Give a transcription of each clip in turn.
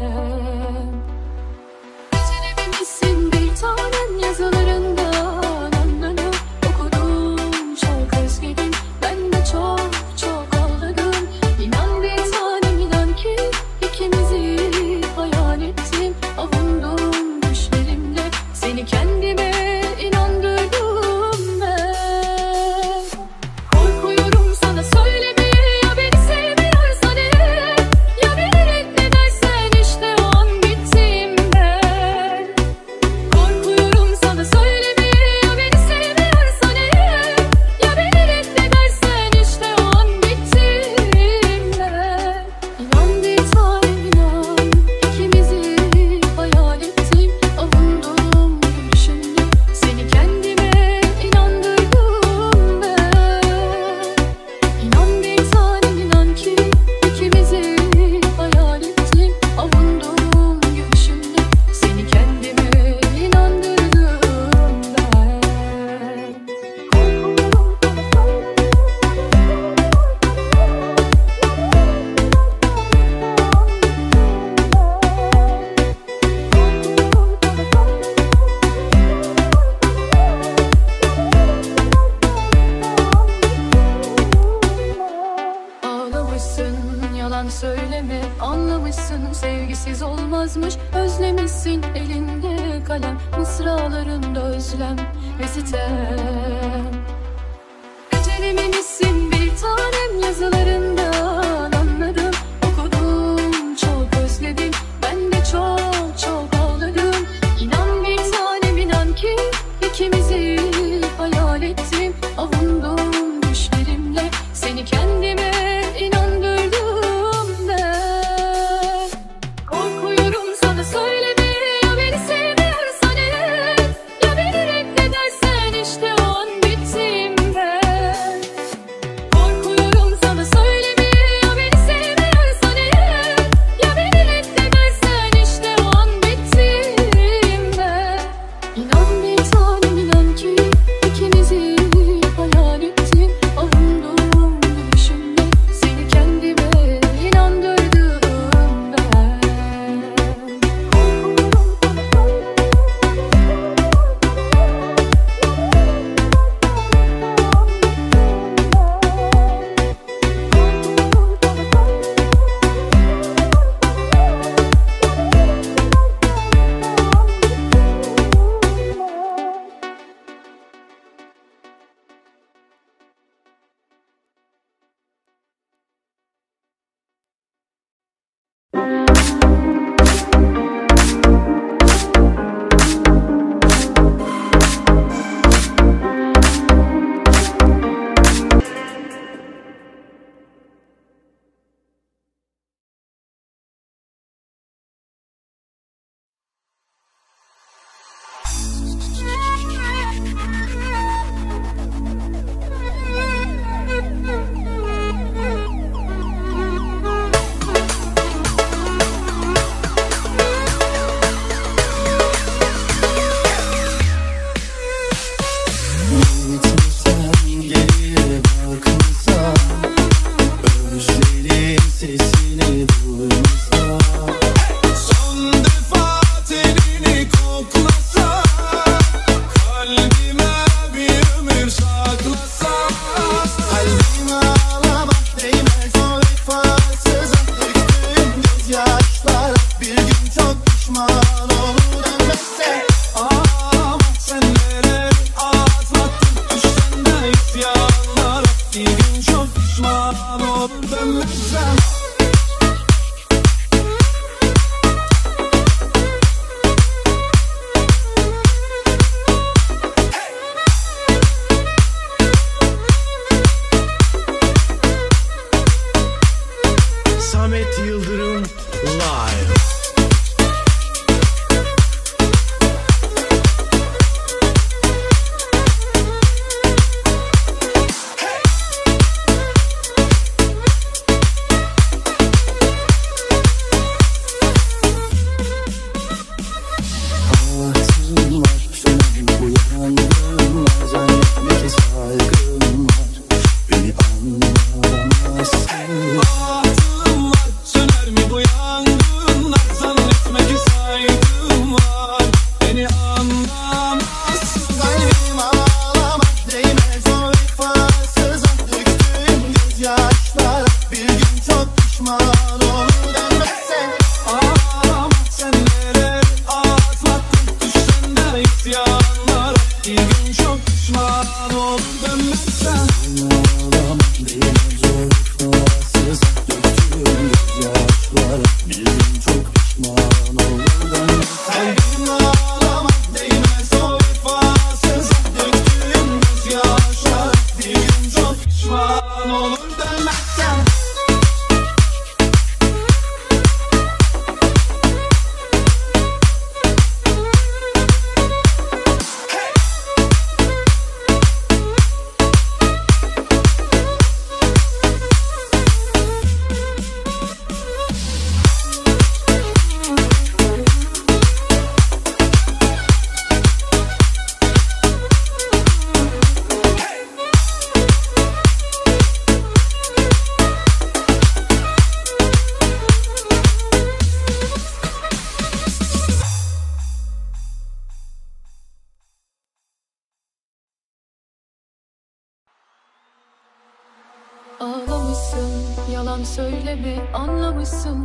ve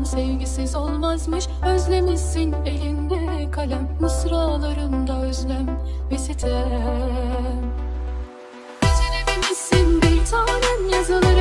sevgisiz olmazmış. Özlemişsin elinde kalem Mısralarında özlem ve sitem Becerememişsin bir tanem yazılır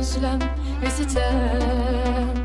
özlem ve sitem.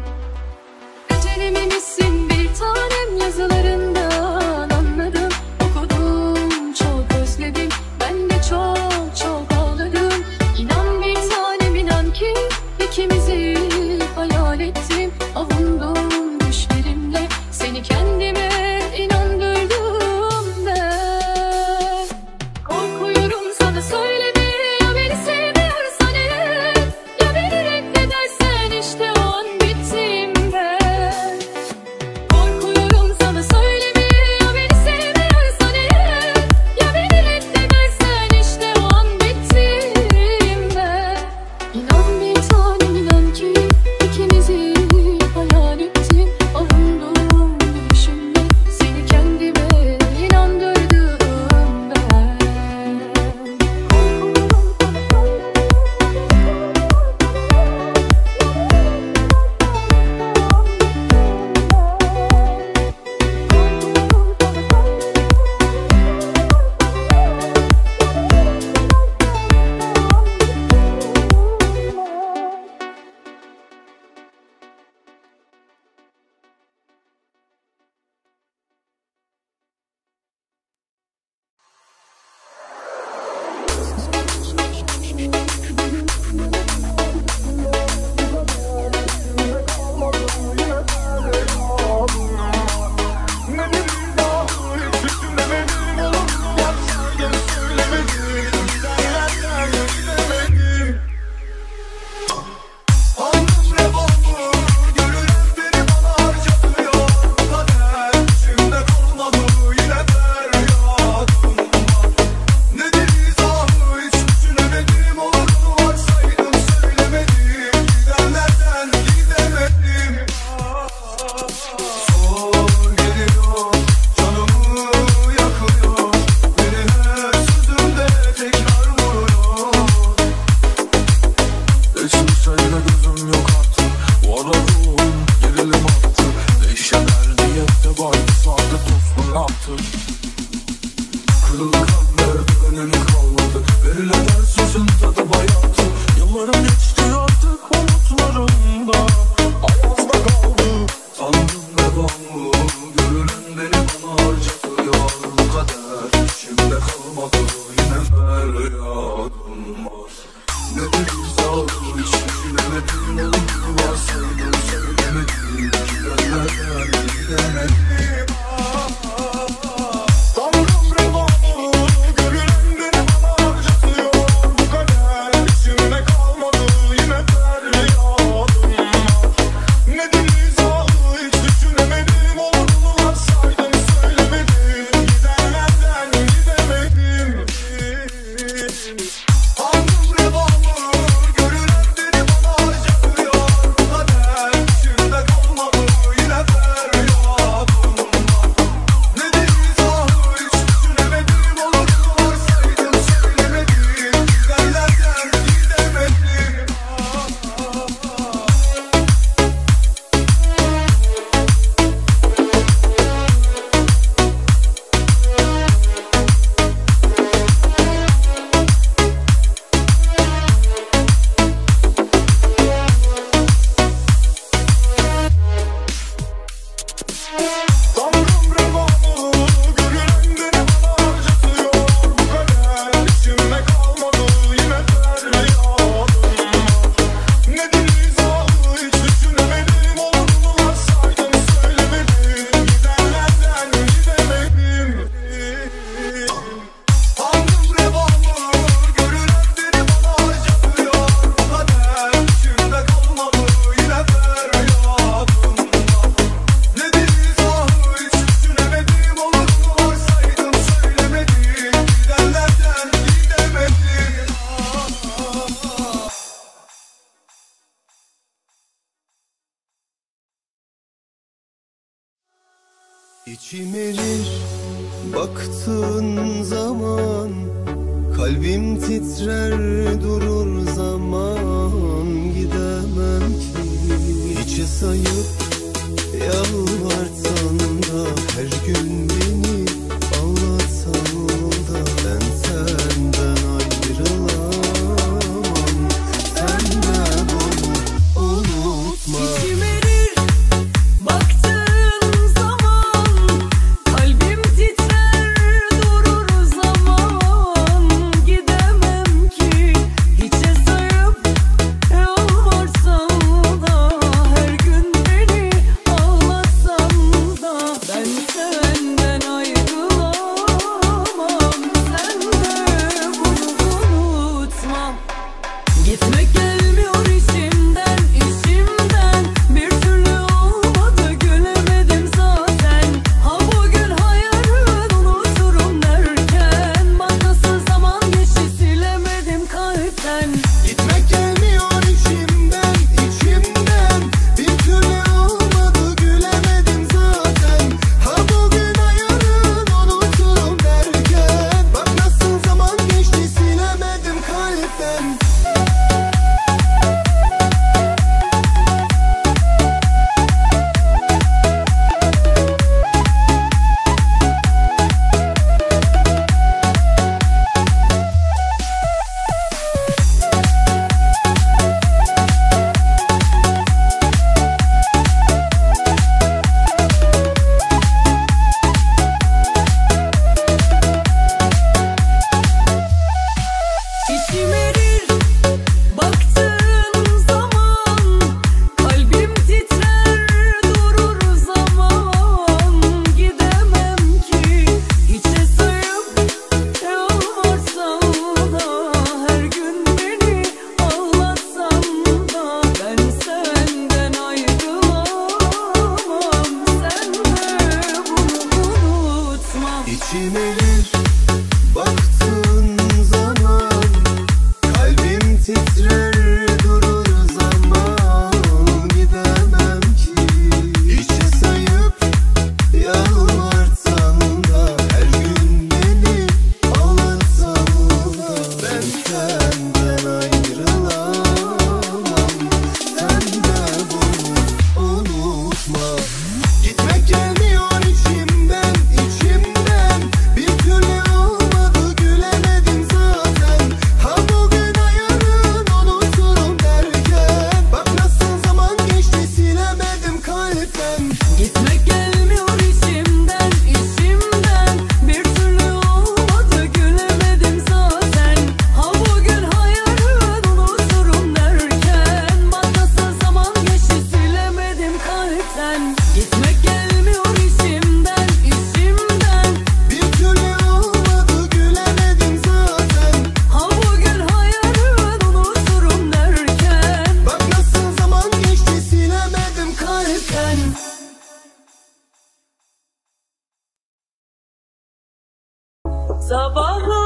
Sabahlar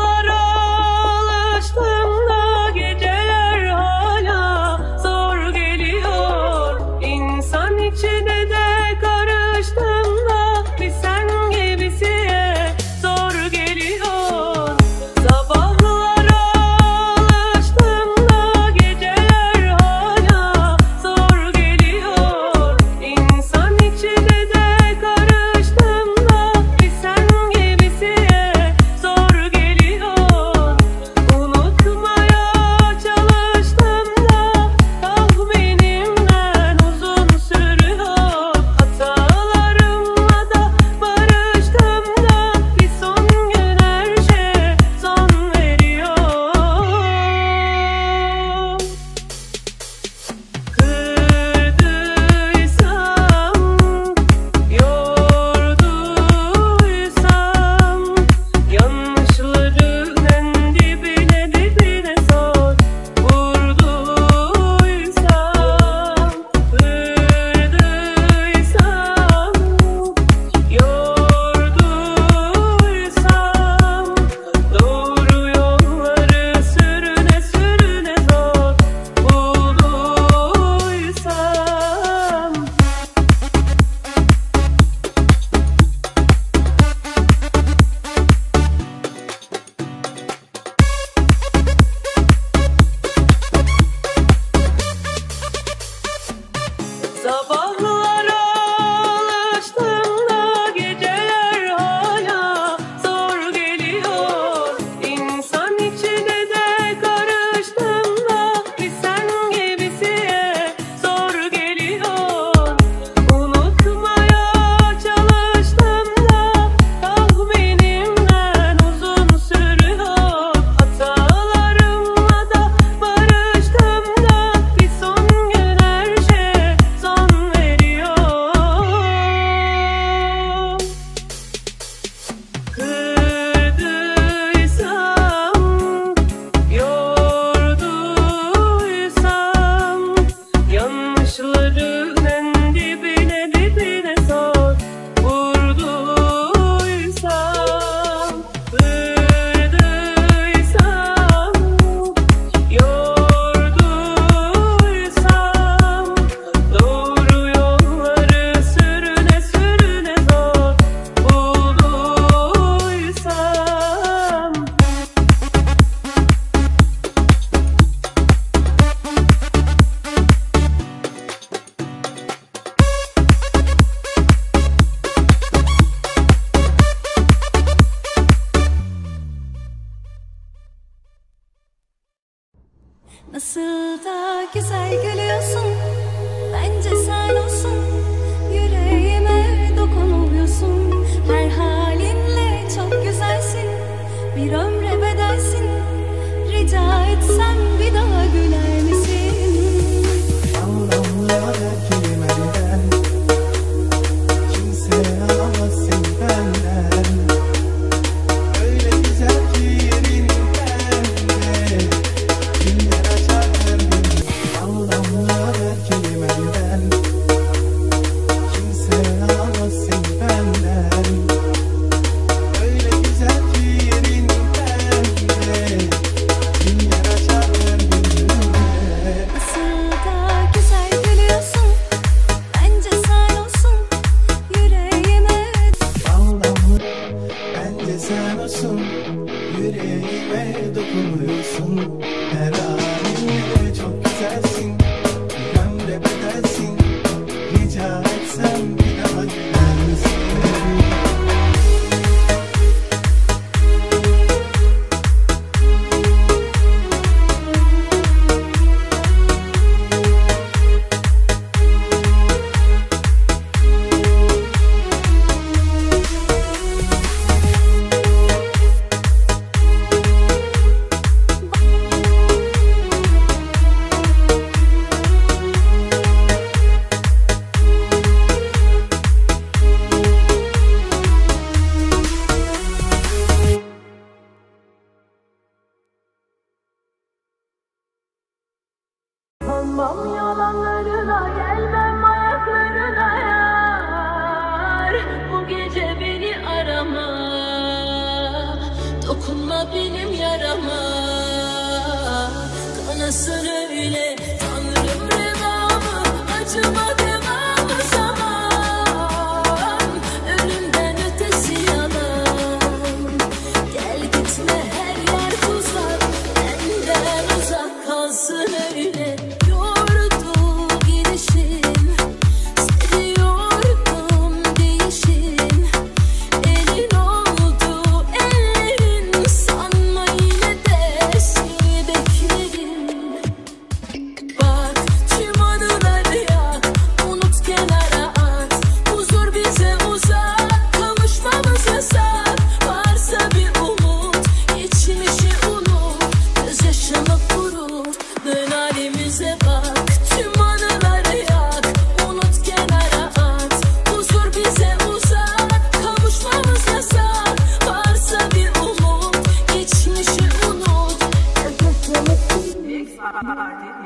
Yüreğime dokunuyorsun Her halinle çok güzelsin party.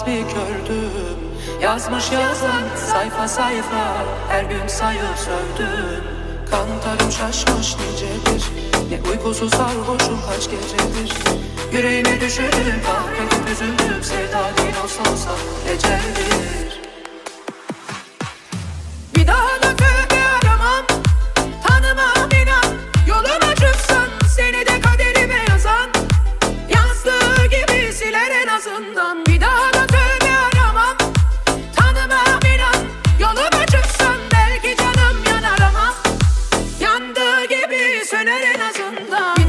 speaker ağzından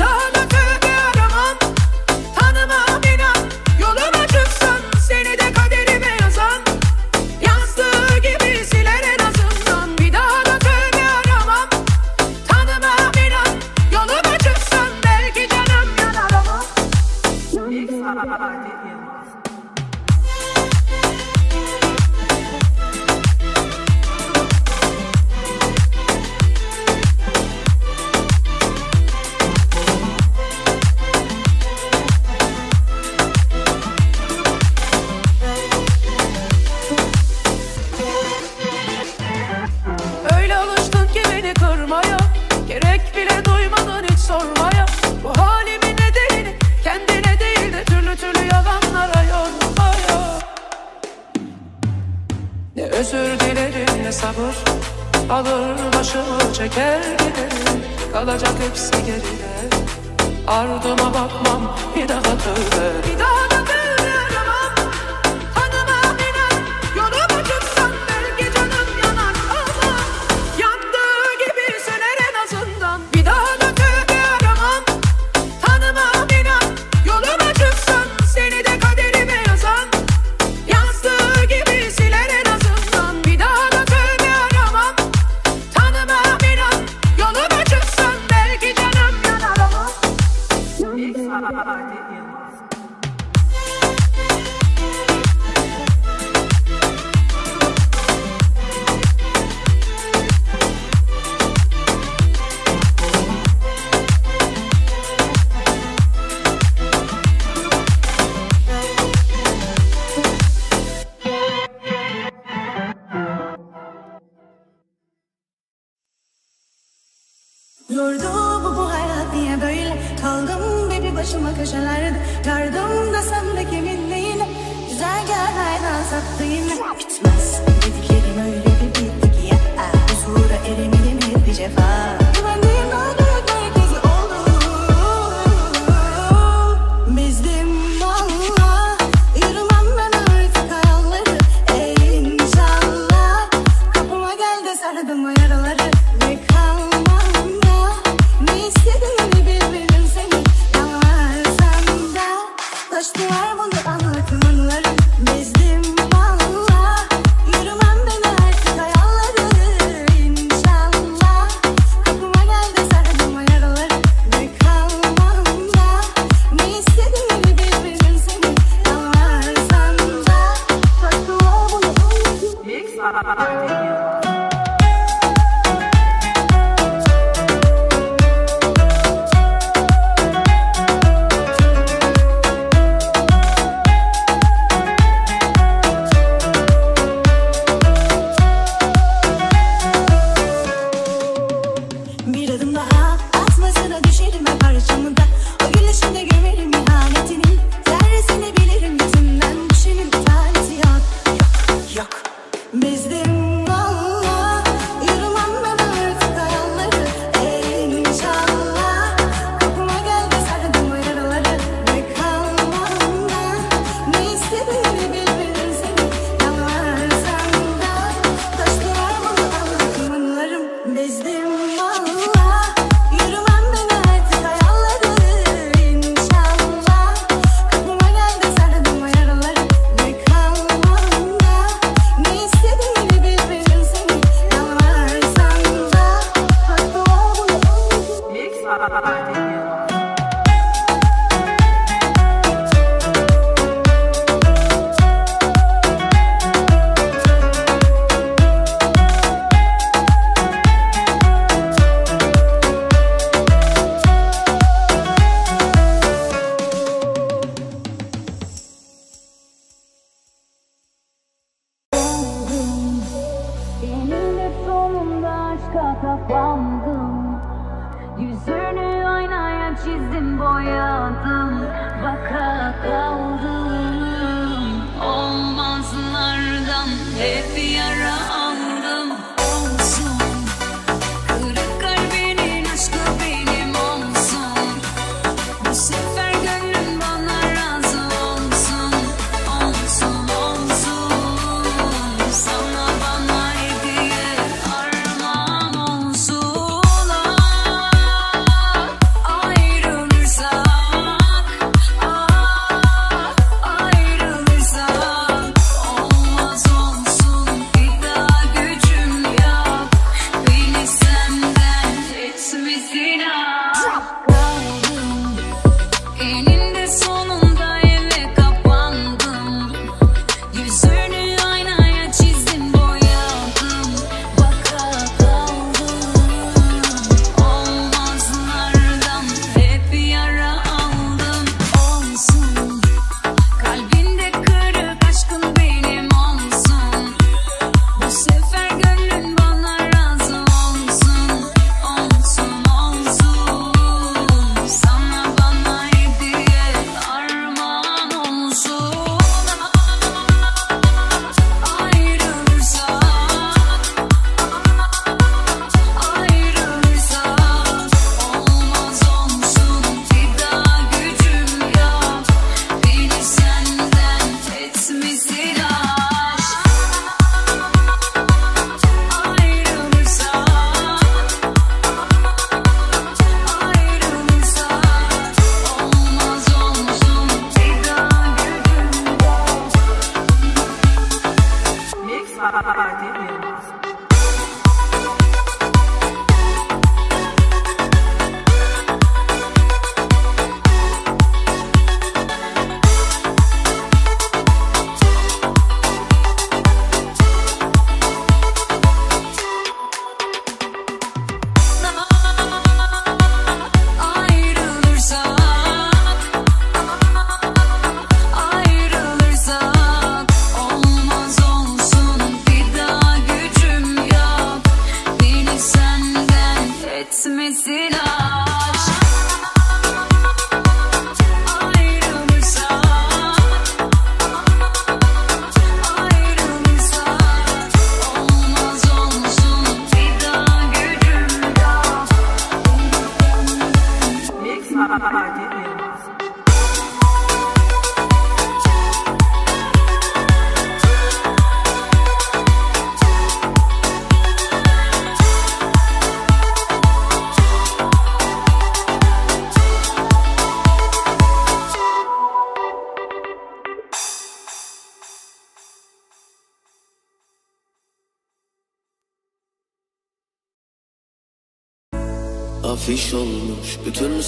başıma köşelerde Yardım da sen de kimin neyine? Güzel gel hayran sattı yine. Bitmez dediklerim öyle bir bitti ki ya Huzura eremedim hep bir cefa.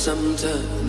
sometimes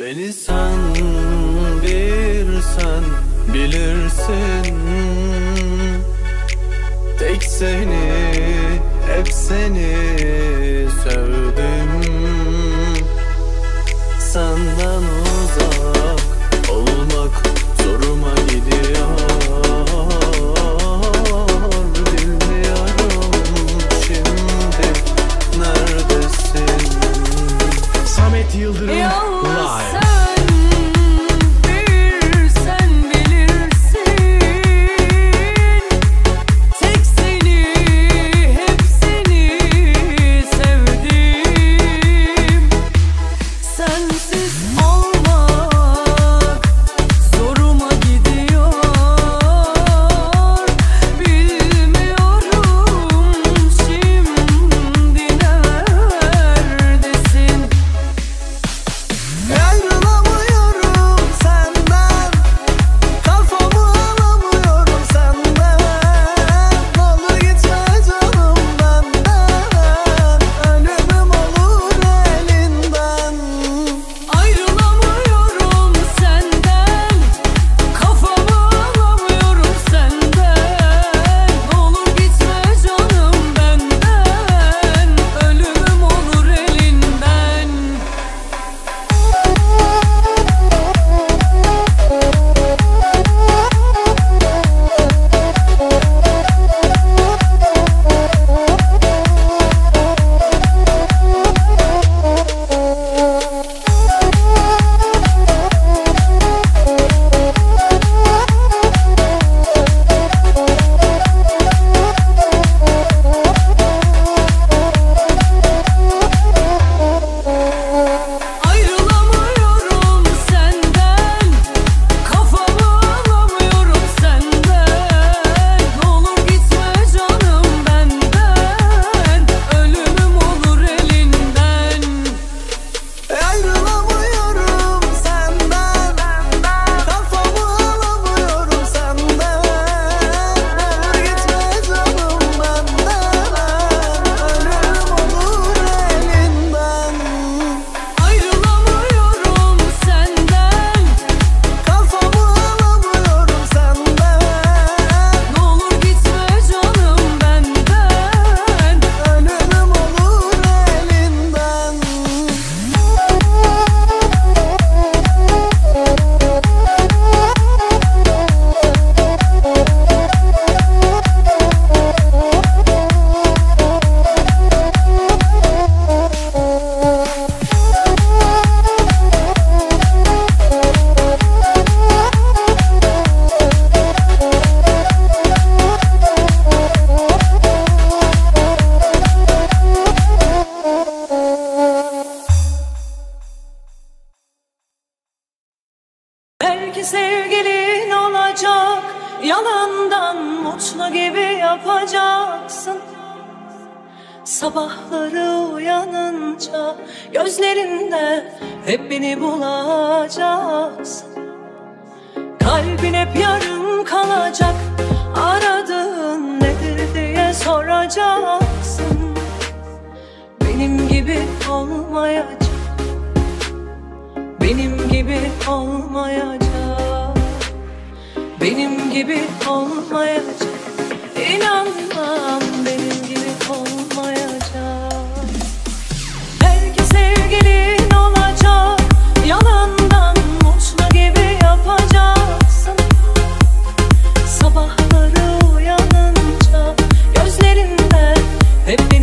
Beni sen bulacağız Kalbin hep yarım kalacak. Aradığın nedir diye soracaksın. Benim gibi olmayacak. Benim gibi olmayacak. Benim gibi olmayacak. İnanmam benim gibi olmayacak. Sabahları uyanınca gözlerinde hep bir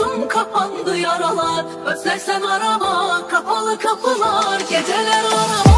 unuttum kapandı yaralar. Özlersen arama kapalı kapılar. Geceler aram